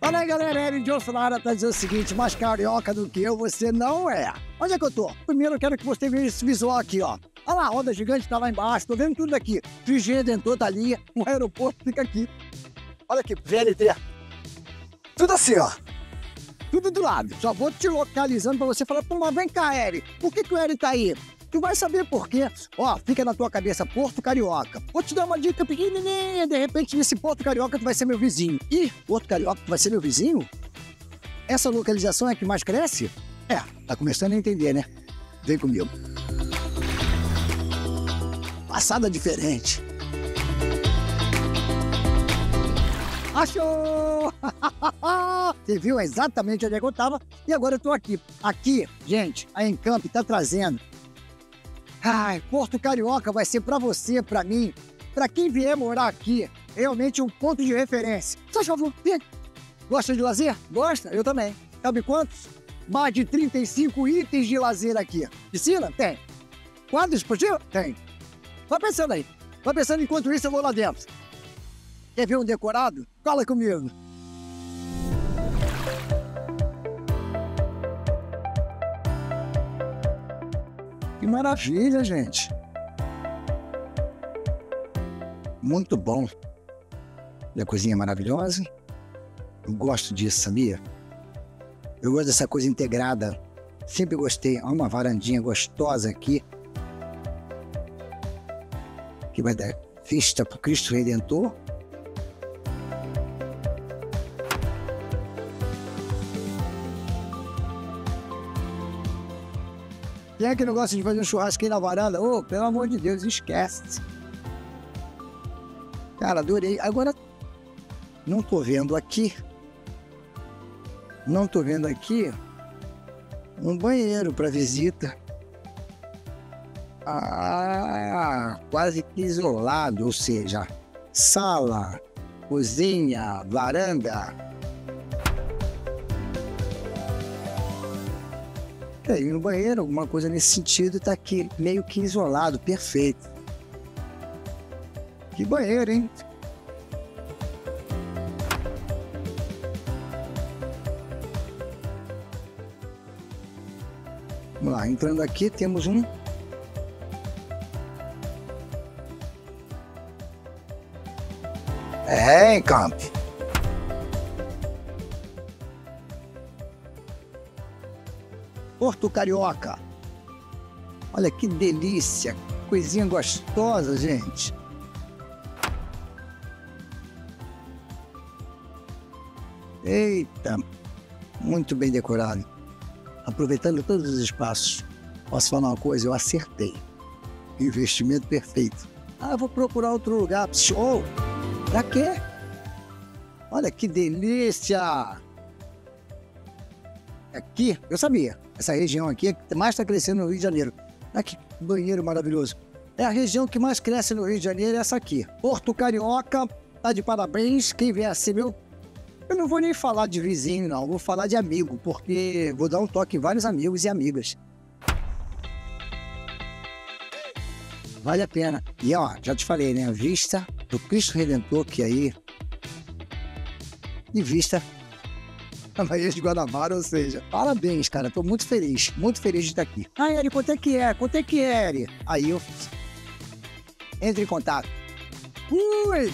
Fala aí, galera. Eren Johnson na área tá dizendo o seguinte: mais carioca do que eu, você não é. Onde é que eu tô? Primeiro eu quero que você veja esse visual aqui, ó. Olha lá, a roda gigante tá lá embaixo, tô vendo tudo aqui. Frigê Redentor tá ali, o aeroporto fica aqui. Olha aqui, VLT. Tudo assim, ó. Tudo do lado. Só vou te localizando pra você falar, pô, mas vem cá, Eri. Por que, que o Eri tá aí? Tu vai saber por quê. Ó, fica na tua cabeça Porto Carioca. Vou te dar uma dica pequenininha. De repente, nesse Porto Carioca, tu vai ser meu vizinho. Ih, Porto Carioca, tu vai ser meu vizinho? Essa localização é que mais cresce? É, tá começando a entender, né? Vem comigo. Passada diferente. Achou! Você viu exatamente onde é que eu tava e agora eu tô aqui. Aqui, gente, a Encamp tá trazendo. Ai, Porto Carioca vai ser para você, para mim, para quem vier morar aqui, realmente um ponto de referência. Só vem. Gosta de lazer? Gosta? Eu também. Sabe quantos? Mais de 35 itens de lazer aqui. Piscina? Tem. Quadro esportivo? Tem. Vai pensando aí. Vai pensando enquanto isso eu vou lá dentro. Quer ver um decorado? Fala comigo. Que maravilha, gente. Muito bom. E a cozinha é maravilhosa. Eu gosto disso, sabia? Eu gosto dessa coisa integrada. Sempre gostei. Olha uma varandinha gostosa aqui. Que vai dar vista para o Cristo Redentor. Quem é que não gosta de fazer um churrasquinho na varanda? Ô, oh, pelo amor de Deus, esquece. Cara, adorei. Agora, não tô vendo aqui. Não tô vendo aqui um banheiro para visita. Ah, quase que isolado, ou seja, sala, cozinha, varanda. É, ir no banheiro, alguma coisa nesse sentido, tá aqui meio que isolado, perfeito. Que banheiro, hein? Vamos lá, entrando aqui temos um É, Camp. Porto Carioca. Olha que delícia, coisinha gostosa, gente. Eita, muito bem decorado. Aproveitando todos os espaços. Posso falar uma coisa? Eu acertei. Investimento perfeito. Ah, vou procurar outro lugar. Show! Pra quê? Olha que delícia! Aqui, eu sabia essa região aqui é que mais está crescendo no Rio de Janeiro. Olha que banheiro maravilhoso. É a região que mais cresce no Rio de Janeiro, é essa aqui. Porto Carioca, tá de parabéns. Quem vier assim, meu. Eu não vou nem falar de vizinho, não. Vou falar de amigo, porque vou dar um toque em vários amigos e amigas. Vale a pena. E ó, já te falei, né? Vista do Cristo Redentor que aí. E vista Baía de Guanabara, ou seja, parabéns, cara, tô muito feliz, muito feliz de estar aqui. Ah, Eri, quanto é que é? Quanto é que é, Eri? Aí eu... Entre em contato. Fui!